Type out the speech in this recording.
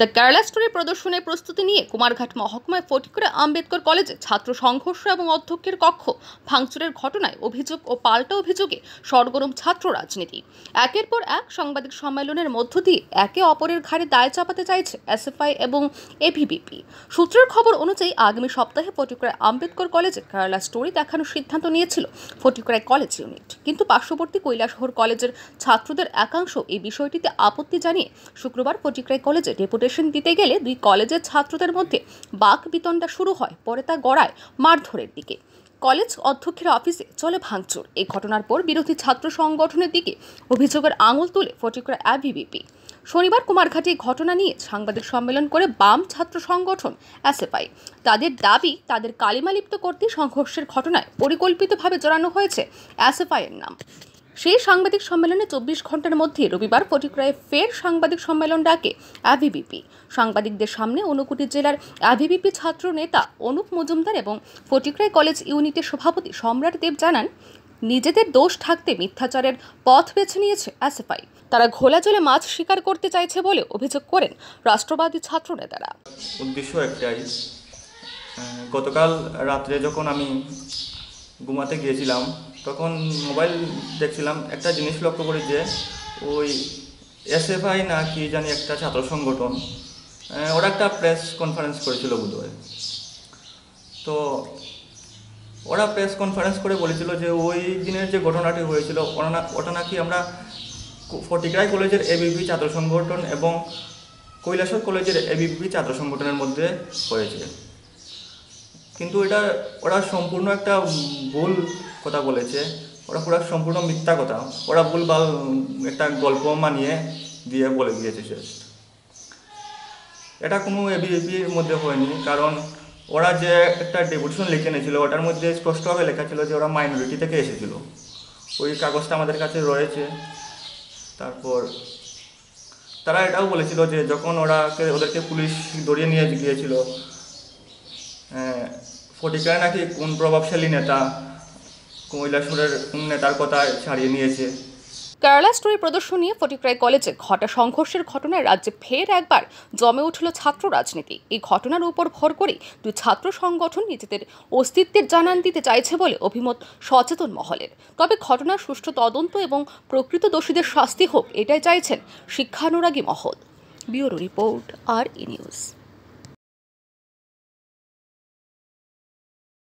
The Kerala story প্রদর্শনের প্রস্তুতি নিয়ে কুমারঘাট মহকুমায় ফটিকরে আম্বেদকর কলেজে ছাত্র সংঘর্ষ এবং অধ্যক্ষের কক্ষ ভাঙচুরের ঘটনায় অভিযোগ ও পাল্টা অভিযোগে সরগরম ছাত্র রাজনীতি। একের পর এক সাংবাদিক সম্মেলনের মধ্য দিয়ে একে অপরের ঘাড়ে দায় চাপাতে চাইছে এসএফআই এবং এভিবিপি সূত্রের খবর অনুযায়ী আগামী সপ্তাহে ফটিকরায় আম্বেদকর কলেজে কেরালা স্টোরি দেখানোর সিদ্ধান্ত নিয়েছিল ফটিকরায় কলেজ ইউনিট। কিন্তু পার্শ্ববর্তী কৈলাসহর কলেজের ছাত্রদের একাংশ এই বিষয়টিতে আপত্তি জানিয়ে শুক্রবার ফটিকরায় কলেজে ডেপুটেশন দিতে গেলে দুই কলেজের ছাত্রদের মধ্যে বাক বিতণ্ডা শুরু হয়, পরে তা গড়ায় মারধরের দিকে। কলেজ অধ্যক্ষের অফিসে চলে ভাঙচুর। এই ঘটনার পর বিরোধী ছাত্র সংগঠনের দিকে অভিযোগের আঙুল তুলে ফটিকরা অ্যাভিবিপি শনিবার কুমারঘাটে ঘটনা নিয়ে সাংবাদিক সম্মেলন করে বাম ছাত্র সংগঠন এসএফআই তাদের দাবি, তাদের কালিমালিপ্ত করতে সংঘর্ষের ঘটনায় পরিকল্পিতভাবে জড়ানো হয়েছে এর নাম। সেই সাংবাদিক সম্মেলনে চব্বিশ ঘণ্টার মধ্যে রবিবার ফটিকরায় ফের সাংবাদিক সম্মেলন ডাকে অ্যাভিবিপি সাংবাদিকদের সামনে ঊনকোটি জেলার অ্যাভিবিপি ছাত্র নেতা অনুপ মজুমদার এবং ফটিকরায় কলেজ ইউনিটের সভাপতি সম্রাট দেব জানান, নিজেদের দোষ থাকতে মিথ্যাচারের পথ বেছে নিয়েছে এসএফআই। তারা ঘোলা জলে মাছ শিকার করতে চাইছে বলে অভিযোগ করেন রাষ্ট্রবাদী ছাত্র নেতারা। উদ্দেশ্য একটাই। গতকাল রাত্রে যখন আমি ঘুমাতে গিয়েছিলাম তখন মোবাইল দেখছিলাম, একটা জিনিস লক্ষ্য করি যে ওই এসএফআই না কি জানি একটা ছাত্র সংগঠন ওরা একটা প্রেস কনফারেন্স করেছিল বোধহয় তো ওরা প্রেস কনফারেন্স করে বলেছিল যে ওই দিনের যে ঘটনাটি হয়েছিল, ওটা নাকি আমরা ফটিকরাই কলেজের এবিপি ছাত্র সংগঠন এবং কৈলাসর কলেজের এবিপি ছাত্র সংগঠনের মধ্যে হয়েছে। কিন্তু এটা ওরা সম্পূর্ণ একটা ভুল কথা বলেছে। ওরা পুরো সম্পূর্ণ মিথ্যা কথা। ওরা ভুল ভালো একটা গল্প মানিয়ে দিয়ে বলে দিয়েছে শেষ এটা কোনো এবিপির মধ্যে হয়নি, কারণ ওরা যে একটা ডেপুটেশন লিখে এনেছিল, ওটার মধ্যে স্পষ্টভাবে লেখা ছিল যে ওরা মাইনরিটি থেকে এসেছিল। ওই কাগজটা আমাদের কাছে রয়েছে। তারপর তারা এটাও বলেছিল যে যখন ওরা ওদেরকে পুলিশ ধরিয়ে নিয়ে গিয়েছিল ফটিকায় নাকি কোন প্রভাবশালী নেতা কৈলাসুরের নেতার কথা ছাড়িয়ে নিয়েছে। কেরালা স্টোরি প্রদর্শন ফটিকরাই কলেজে ঘটা সংঘর্ষের ঘটনায় রাজ্যে ফের একবার জমে উঠল ছাত্র রাজনীতি। এই ঘটনার উপর ভর করে দুই ছাত্র সংগঠন নিজেদের অস্তিত্বের জানান দিতে চাইছে বলে অভিমত সচেতন মহলের। তবে ঘটনার সুষ্ঠু তদন্ত এবং প্রকৃত দোষীদের শাস্তি হোক, এটাই চাইছেন শিক্ষানুরাগী মহল। Bureau report, R E news.